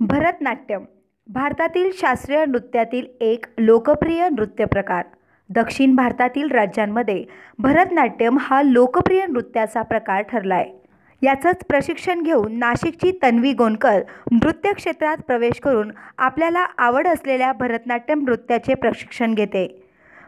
भरतनाट्यम भारतातील शास्त्रीय नृत्यातील एक लोकप्रिय नृत्य प्रकार. दक्षिण भारतातील राज्यांमध्ये भरतनाट्यम हा लोकप्रिय नृत्याचा प्रकार ठरला आहे याचंच प्रशिक्षण घेऊन नाशिकची तन्वी गोंदकर नृत्य क्षेत्रात प्रवेश करून आपल्याला आवड असलेल्या भरतनाट्यम नृत्याचे प्रशिक्षण घेते.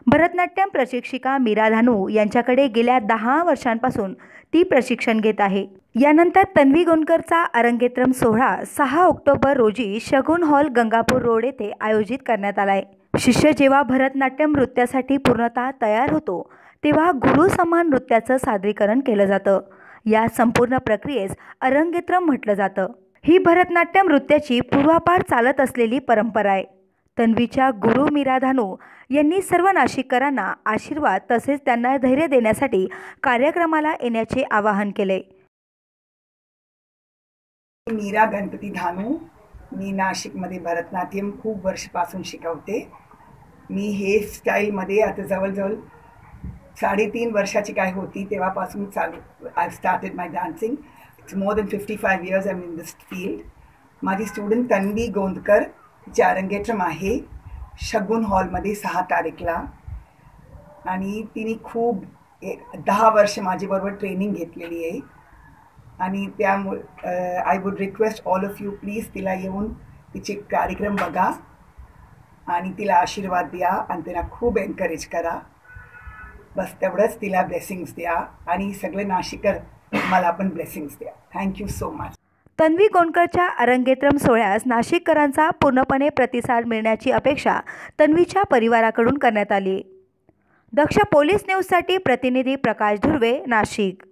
भरतनाट्यम प्रशिक्षिका मीरा धानू यांच्याकडे गेल्या दहा वर्षांपासून ती प्रशिक्षण घेत आहे. यानंतर तन्वी गोंडकरचा अरंगेत्रम सोहळा सहा ऑक्टोबर रोजी शगुन हॉल गंगापूर रोड येथे आयोजित करण्यात आला आहे. शिष्य जेव्हा भरतनाट्यम नृत्यासाठी पूर्णतः तयार होतो तेव्हा गुरु समान नृत्याचं सादरीकरण केलं जातं. या संपूर्ण प्रक्रियेस अरंगेत्रम म्हटलं जातं. ही भरतनाट्यम नृत्याची पूर्वापार चालत असलेली परंपरा आहे. तन्वीच्या गुरु मीरा धानू यांनी सर्व नाशिककरांना आशीर्वाद तसेच त्यांना धैर्य देण्यासाठी कार्यक्रमाला येण्याचे आवाहन केले. मीरा गणपती धानू. मी नाशिकमध्ये भरतनाट्यम खूप वर्षपासून शिकवते. मी हे स्टाईलमध्ये आता जवळजवळ साडेतीन वर्षाची काय होती तेव्हापासून चालू I started my dancing it's more than fifty five years I in this field माझी स्टुडंट तन्वी गोंदकर जे अरंगेट्रम आहे शगुन हॉलमध्ये सहा तारीखला. आणि तिने खूप दहा वर्ष माझ्याबरोबर ट्रेनिंग घेतलेली आहे. आणि त्यामुळे I would request all of you please तिला येऊन तिचे कार्यक्रम बघा. आणि तिला आशीर्वाद द्या आणि तिला खूप एनकरेज करा. बस तेवढंच तिला ब्लेसिंग्स द्या. आणि सगळे नाशिकर मला पण ब्लेसिंग्स द्या. Thank you so much Tanvi गोंडकरच्या arangetram सोहळ्यास नाशिककरांचा पूर्णपणे प्रतिसाद मिळण्याची अपेक्षा तन्वीच्या परिवाराकडून करण्यात आली. दक्ष पोलीस न्यूजसाठी प्रतिनिधी प्रकाश धुर्वे नाशिक.